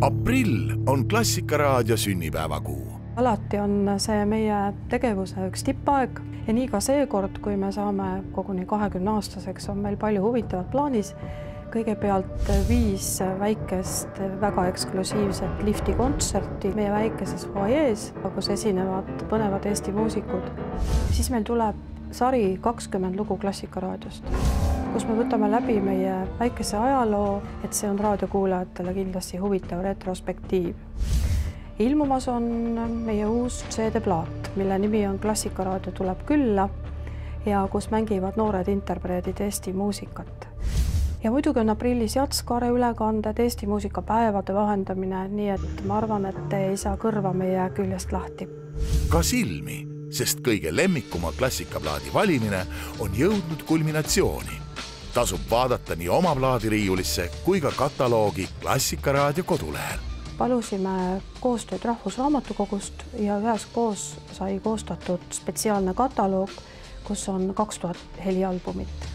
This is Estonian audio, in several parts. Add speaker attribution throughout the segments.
Speaker 1: aprill on Klassikaraadio sünnipäevakuu.
Speaker 2: alati on see meie tegevuse üks tippaeg ja nii ka seekord, kui me saame koguni kahekümne aastaseks, on meil palju huvitavat plaanis. kõigepealt viis väikest, väga eksklusiivset liftikontserti meie väikeses fuajees, kus esinevad põnevad Eesti muusikud. siis meil tuleb sari kakskümmend lugu Klassikaraadiost kus me võtame läbi meie väikese ajaloo, et see on raadiokuulajatele kindlasti huvitav retrospektiiv. ilmumas on meie uus CD-plaat, mille nimi on Klassikaraadio tuleb külla ja kus mängivad noored interpreedid Eesti muusikat. ja muidugi on aprillis Jatskaare ülekanded, Eesti muusikapäevade vahendamine, nii et ma arvan, et te ei saa kõrva meie küljest lahti.
Speaker 1: ka silmi, sest kõige lemmikuma klassikaplaadi valimine on jõudnud kulminatsiooni tasub vaadata nii oma plaadiriiulisse kui ka kataloogi Klassikaraadio kodulehel.
Speaker 2: palusime koostööd Rahvusraamatukogust ja üheskoos sai koostatud spetsiaalne kataloog, kus on kaks tuhat helialbumit.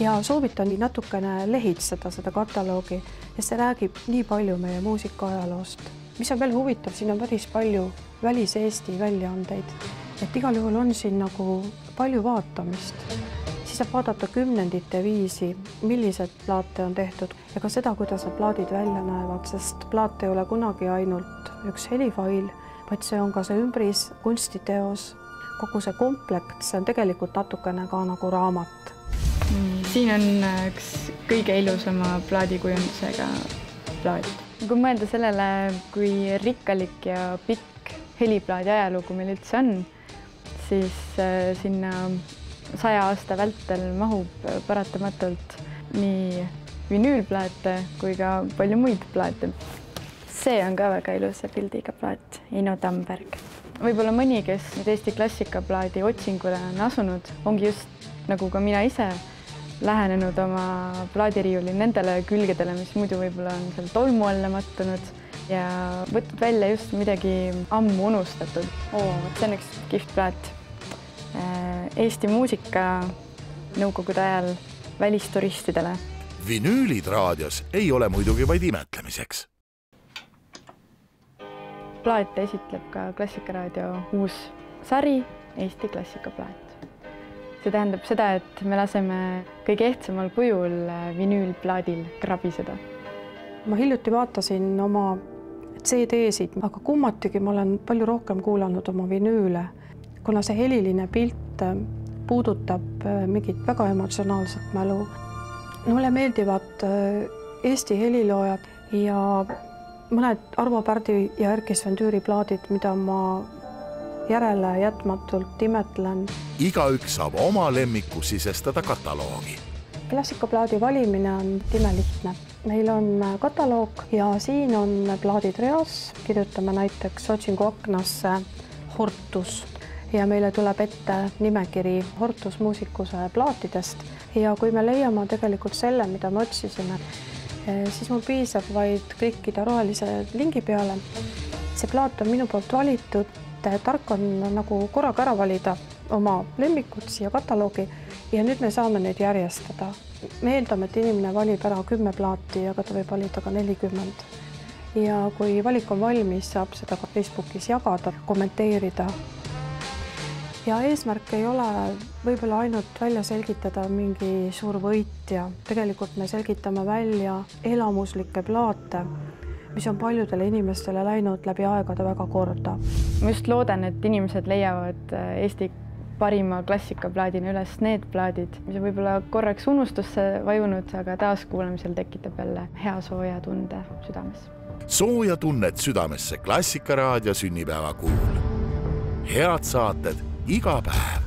Speaker 2: ja soovitan natukene lehitseda seda kataloogi, sest see räägib nii palju meie muusikaajaloost. mis on veel huvitav, siin on päris palju välis-Eesti väljaandeid, et igal juhul on siin nagu palju vaatamist siis saab vaadata kümnendite viisi, millised plaate on tehtud ja ka seda, kuidas need plaadid välja näevad, sest plaat ei ole kunagi ainult üks helifail, vaid see on ka see ümbris, kunstiteos, kogu see komplekt, see on tegelikult natukene ka nagu raamat
Speaker 3: mm,. siin on üks kõige ilusama plaadikujundusega plaat. kui mõelda sellele, kui rikkalik ja pikk heliplaadi ajalugu meil üldse on, siis äh, sinna saja aasta vältel mahub paratamatult nii vinüülplaate kui ka palju muid plaate. see on ka väga ilusa pildiga plaat, Ino Tamberg. võib-olla mõni, kes nüüd Eesti klassikaplaadi otsingule on asunud, ongi just nagu ka mina ise lähenenud oma plaadiriiuli nendele külgedele, mis muidu võib-olla on seal tolmu alla mattunud ja võtnud välja just midagi ammu unustatud oh,. see on üks kihvt plaat Eesti muusika nõukogude ajal välisturistidele.
Speaker 1: vinüülid raadios ei ole muidugi vaid imetlemiseks.
Speaker 3: plaat esitleb ka Klassikaraadio uus sari Eesti klassikaplaat. see tähendab seda, et me laseme kõige ehtsamal kujul vinüülplaadil krabiseda.
Speaker 2: ma hiljuti vaatasin oma CD-sid, aga kummatigi ma olen palju rohkem kuulanud oma vinüüle kuna see heliline pilt äh, puudutab äh, mingit väga emotsionaalset mälu. mulle meeldivad äh, Eesti heliloojad ja mõned Arvo Pärdi ja Erkki Sven Tüüri plaadid, mida ma järelejätmatult imetlen.
Speaker 1: igaüks saab oma lemmiku sisestada kataloogi.
Speaker 2: klassikaplaadi valimine on imelihtne. meil on kataloog ja siin on plaadid reas, kirjutame näiteks otsingu aknasse Hortus ja meile tuleb ette nimekiri Hortus muusikuse plaatidest ja kui me leiame tegelikult selle, mida me otsisime, eh, siis mul piisab vaid klikkida rohelise lingi peale. see plaat on minu poolt valitud, tark on nagu korraga ära valida oma lemmikud siia kataloogi ja nüüd me saame neid järjestada. me eeldame, et inimene valib ära kümme plaati, aga ta võib valida ka nelikümmend. ja kui valik on valmis, saab seda ka Facebookis jagada, kommenteerida ja eesmärk ei ole võib-olla ainult välja selgitada mingi suur võitja, tegelikult me selgitame välja elamuslikke plaate, mis on paljudele inimestele läinud läbi aegade väga korda.
Speaker 3: ma just loodan, et inimesed leiavad äh, Eesti parima klassikaplaadina üles need plaadid, mis on võib-olla korraks unustusse vajunud, aga taaskuulamisel tekitab jälle hea sooja tunde südames.
Speaker 1: sooja tunnet südamesse Klassikaraadio sünnipäeva kuul. head saated iga päev